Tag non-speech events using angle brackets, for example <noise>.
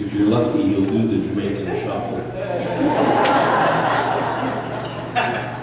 If you're lucky, you'll do the Jamaican shuffle. <laughs>